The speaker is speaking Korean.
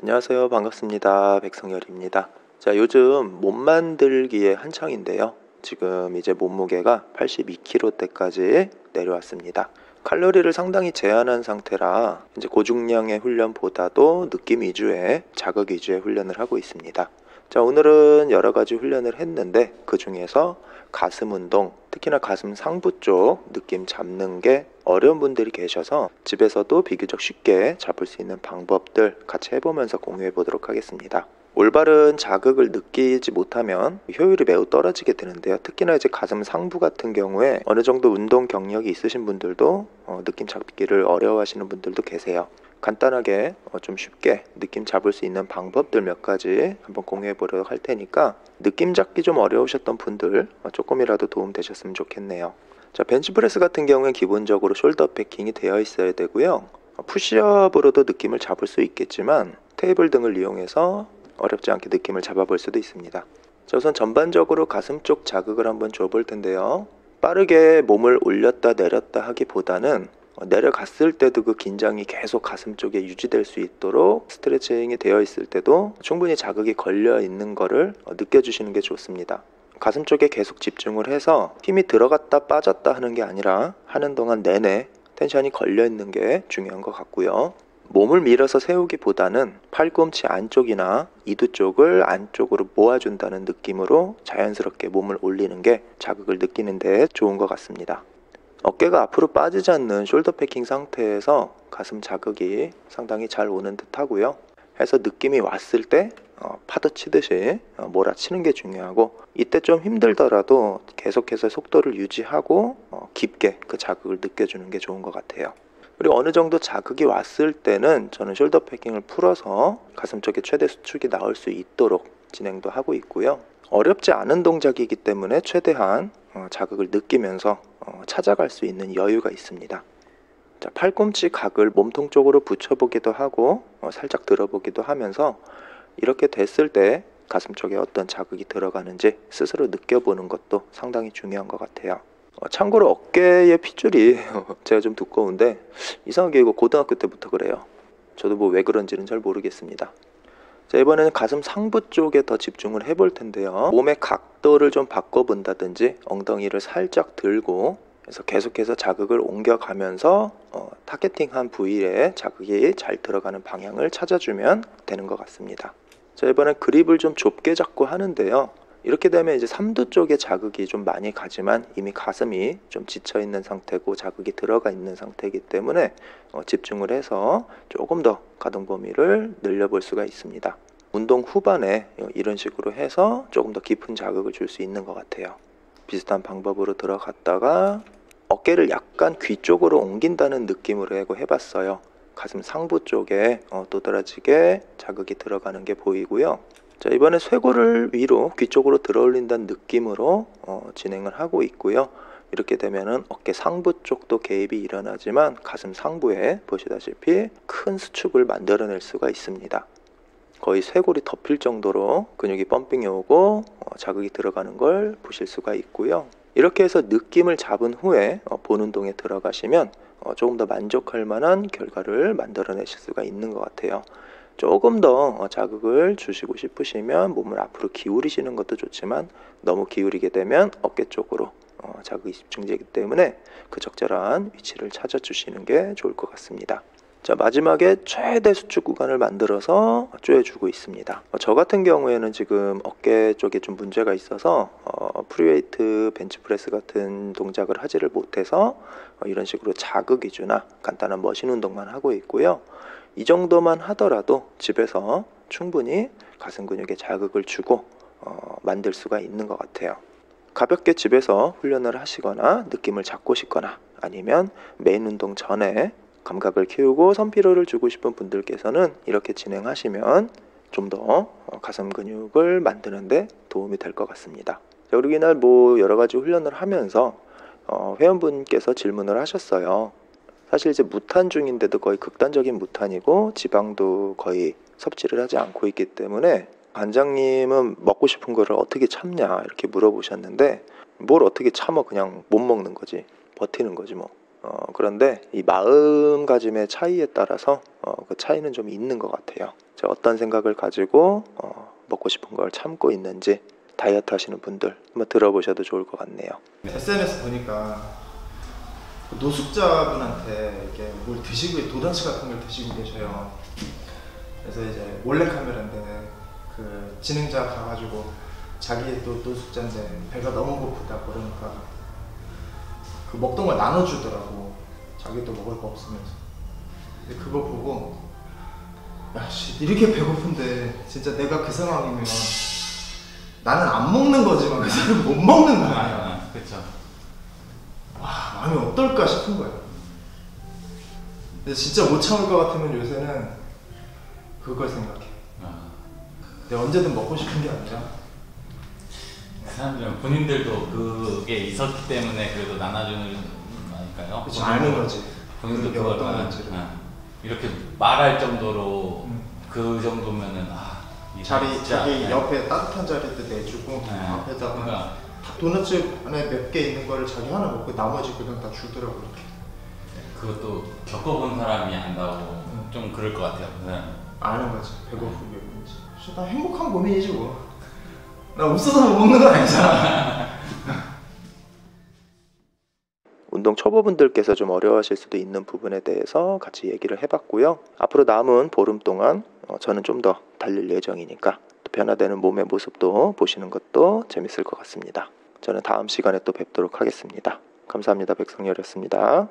안녕하세요. 반갑습니다. 백성열입니다. 자, 요즘 몸 만들기에 한창인데요. 지금 이제 몸무게가 82kg대까지 내려왔습니다. 칼로리를 상당히 제한한 상태라 이제 고중량의 훈련보다도 느낌 위주의 자극 위주의 훈련을 하고 있습니다. 자, 오늘은 여러 가지 훈련을 했는데 그 중에서 가슴 운동, 특히나 가슴 상부 쪽 느낌 잡는 게 어려운 분들이 계셔서 집에서도 비교적 쉽게 잡을 수 있는 방법들 같이 해보면서 공유해 보도록 하겠습니다. 올바른 자극을 느끼지 못하면 효율이 매우 떨어지게 되는데요. 특히나 이제 가슴 상부 같은 경우에 어느 정도 운동 경력이 있으신 분들도 어, 느낌 잡기를 어려워하시는 분들도 계세요. 간단하게 어, 좀 쉽게 느낌 잡을 수 있는 방법들 몇 가지 한번 공유해 보도록 할 테니까 느낌 잡기 좀 어려우셨던 분들 어, 조금이라도 도움 되셨으면 좋겠네요. 자, 벤치프레스 같은 경우엔 기본적으로 숄더 패킹이 되어 있어야 되고요. 어, 푸시업으로도 느낌을 잡을 수 있겠지만 테이블 등을 이용해서 어렵지 않게 느낌을 잡아볼 수도 있습니다. 자, 우선 전반적으로 가슴 쪽 자극을 한번 줘볼 텐데요. 빠르게 몸을 올렸다 내렸다 하기보다는 어, 내려갔을 때도 그 긴장이 계속 가슴 쪽에 유지될 수 있도록 스트레칭이 되어 있을 때도 충분히 자극이 걸려 있는 거를 어, 느껴주시는 게 좋습니다. 가슴 쪽에 계속 집중을 해서 힘이 들어갔다 빠졌다 하는 게 아니라 하는 동안 내내 텐션이 걸려 있는 게 중요한 것 같고요. 몸을 밀어서 세우기보다는 팔꿈치 안쪽이나 이두 쪽을 안쪽으로 모아준다는 느낌으로 자연스럽게 몸을 올리는 게 자극을 느끼는데 좋은 것 같습니다. 어깨가 앞으로 빠지지 않는 숄더 패킹 상태에서 가슴 자극이 상당히 잘 오는 듯 하고요. 해서 느낌이 왔을 때 어, 파도 치듯이 어, 몰아치는 게 중요하고 이때 좀 힘들더라도 계속해서 속도를 유지하고 어, 깊게 그 자극을 느껴주는 게 좋은 것 같아요. 그리고 어느 정도 자극이 왔을 때는 저는 숄더 패킹을 풀어서 가슴 쪽에 최대 수축이 나올 수 있도록 진행도 하고 있고요. 어렵지 않은 동작이기 때문에 최대한 어, 자극을 느끼면서 어, 찾아갈 수 있는 여유가 있습니다. 자, 팔꿈치 각을 몸통 쪽으로 붙여보기도 하고 어, 살짝 들어보기도 하면서 이렇게 됐을 때 가슴 쪽에 어떤 자극이 들어가는지 스스로 느껴보는 것도 상당히 중요한 것 같아요. 어, 참고로 어깨의 핏줄이 제가 좀 두꺼운데 이상하게 이거 고등학교 때부터 그래요. 저도 뭐 왜 그런지는 잘 모르겠습니다. 자, 이번에는 가슴 상부 쪽에 더 집중을 해볼 텐데요. 몸의 각도를 좀 바꿔본다든지 엉덩이를 살짝 들고 그래서 계속해서 자극을 옮겨가면서 어, 타겟팅한 부위에 자극이 잘 들어가는 방향을 찾아주면 되는 것 같습니다. 자, 이번엔 그립을 좀 좁게 잡고 하는데요. 이렇게 되면 이제 삼두 쪽에 자극이 좀 많이 가지만 이미 가슴이 좀 지쳐 있는 상태고 자극이 들어가 있는 상태이기 때문에 어, 집중을 해서 조금 더 가동 범위를 늘려볼 수가 있습니다. 운동 후반에 이런 식으로 해서 조금 더 깊은 자극을 줄 수 있는 것 같아요. 비슷한 방법으로 들어갔다가 어깨를 약간 귀 쪽으로 옮긴다는 느낌으로 해봤어요. 가슴 상부 쪽에 어, 또드라지게 자극이 들어가는 게 보이고요. 자 이번에 쇄골을 위로 귀 쪽으로 들어 올린다는 느낌으로 어, 진행을 하고 있고요. 이렇게 되면은 어깨 상부 쪽도 개입이 일어나지만 가슴 상부에 보시다시피 큰 수축을 만들어낼 수가 있습니다. 거의 쇄골이 덮일 정도로 근육이 펌핑이 오고 어, 자극이 들어가는 걸 보실 수가 있고요. 이렇게 해서 느낌을 잡은 후에 어, 본 운동에 들어가시면 어, 조금 더 만족할 만한 결과를 만들어내실 수가 있는 것 같아요. 조금 더 어, 자극을 주시고 싶으시면 몸을 앞으로 기울이시는 것도 좋지만 너무 기울이게 되면 어깨 쪽으로 어, 자극이 집중되기 때문에 그 적절한 위치를 찾아주시는 게 좋을 것 같습니다. 자 마지막에 최대 수축 구간을 만들어서 쪼여주고 있습니다. 어, 저 같은 경우에는 지금 어깨 쪽에 좀 문제가 있어서 어, free weight 벤치프레스 같은 동작을 하지를 못해서 어, 이런 식으로 자극 위주나 간단한 머신 운동만 하고 있고요. 이 정도만 하더라도 집에서 충분히 가슴 근육에 자극을 주고 어, 만들 수가 있는 것 같아요. 가볍게 집에서 훈련을 하시거나 느낌을 잡고 싶거나 아니면 메인 운동 전에 감각을 키우고 선피로를 주고 싶은 분들께서는 이렇게 진행하시면 좀더 어, 가슴 근육을 만드는데 도움이 될 것 같습니다. 자, 그리고 이날 뭐 여러 가지 훈련을 하면서 어, 회원분께서 질문을 하셨어요. 사실 이제 무탄 중인데도 거의 극단적인 무탄이고 지방도 거의 섭취를 하지 않고 있기 때문에 관장님은 먹고 싶은 거를 어떻게 참냐 이렇게 물어보셨는데 뭘 어떻게 참아 그냥 못 먹는 거지 버티는 거지 뭐 어, 그런데 이 마음가짐의 차이에 따라서 어, 그 차이는 좀 있는 것 같아요. 자, 어떤 생각을 가지고 어, 먹고 싶은 걸 참고 있는지 다이어트 하시는 분들 한번 들어보셔도 좋을 것 같네요. SNS 보니까 그 노숙자분한테 이렇게 뭘 드시고 도넛 같은 걸 드시고 계셔요. 그래서 이제 몰래 카메라인데 그 진행자 가가지고 자기 또 노숙자인데 배가 너무 고프다 그러니까 그 먹던 걸 나눠주더라고. 자기도 먹을 거 없으면서. 근데 그거 보고 야씨 이렇게 배고픈데 진짜 내가 그 상황이면 나는 안 먹는 거지만 그 사람 못 먹는 거 아니야. 아, 그렇죠. 와 마음이 어떨까 싶은 거예요. 근데 진짜 못 참을 것 같으면 요새는 그걸 생각해. 아, 내가 언제든 먹고 싶은 게 아니라 그 사람들은 본인들도 그게 있었기 때문에 그래도 나눠주는 거니까요. 그치 아는 거지. 본인도 그걸 어떤 아, 건지를. 아, 이렇게 말할 정도로 음. 그 정도면은 아, 이 자리 진짜, 자기 네. 옆에 따뜻한 자리도 내주고 네. 앞에다가 그러니까 도넛 안에 몇 개 있는 거를 자기 하나 먹고 나머지 그냥 다 주더라고 이렇게. 그것도 겪어본 사람이 안다고 음. 좀 그럴 것 같아요. 그 사람. 아는 거지 배고픈 게 뭔지. 나 행복한 고민이지 뭐. 나 없어서 못 먹는 건 아니잖아. 운동 초보분들께서 좀 어려워하실 수도 있는 부분에 대해서 같이 얘기를 해봤고요. 앞으로 남은 보름 동안 어, 저는 좀 더 달릴 예정이니까 또 변화되는 몸의 모습도 보시는 것도 재밌을 것 같습니다. 저는 다음 시간에 또 뵙도록 하겠습니다. 감사합니다. 백성열이었습니다.